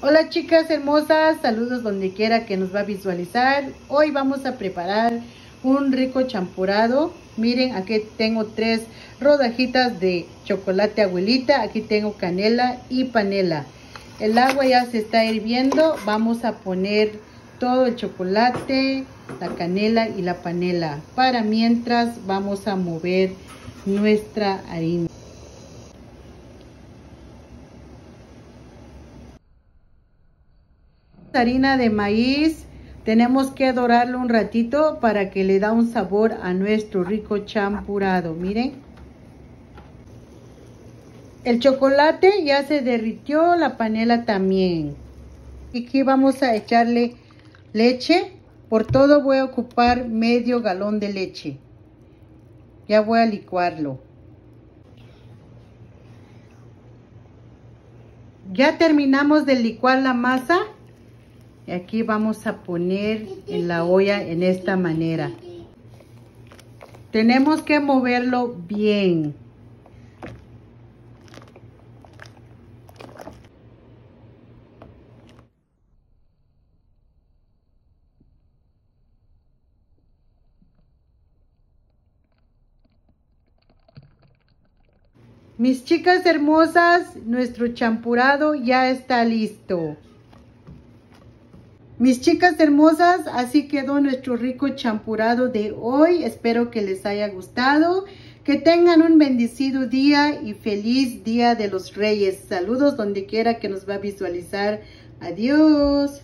Hola chicas hermosas, saludos donde quiera que nos va a visualizar. Hoy vamos a preparar un rico champurado. Miren, aquí tengo tres rodajitas de chocolate abuelita. Aquí tengo canela y panela. El agua ya se está hirviendo. Vamos a poner todo el chocolate, la canela y la panela. Para mientras vamos a mover nuestra harina. Harina de maíz. Tenemos que dorarlo un ratito para que le da un sabor a nuestro rico champurado miren. El chocolate ya se derritió la panela también. Y aquí vamos a echarle leche. Por todo voy a ocupar medio galón de leche. Ya voy a licuarlo. Ya terminamos de licuar la masa y aquí vamos a poner en la olla en esta manera. Tenemos que moverlo bien. Mis chicas hermosas, nuestro champurado ya está listo. Mis chicas hermosas, así quedó nuestro rico champurado de hoy. Espero que les haya gustado. Que tengan un bendecido día y feliz Día de los Reyes. Saludos donde quiera que nos va a visualizar. Adiós.